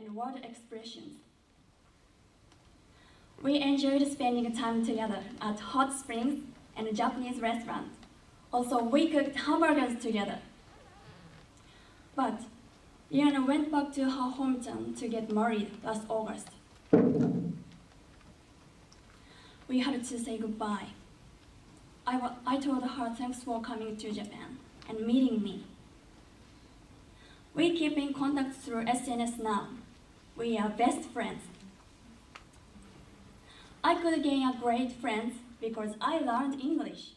and word expressions. We enjoyed spending time together at hot springs and a Japanese restaurants. Also, we cooked hamburgers together. But Liana went back to her hometown to get married last August. We had to say goodbye. I, I told her thanks for coming to Japan and meeting me. We keep in contact through SNS now. We are best friends. I could gain a great friend because I learned English.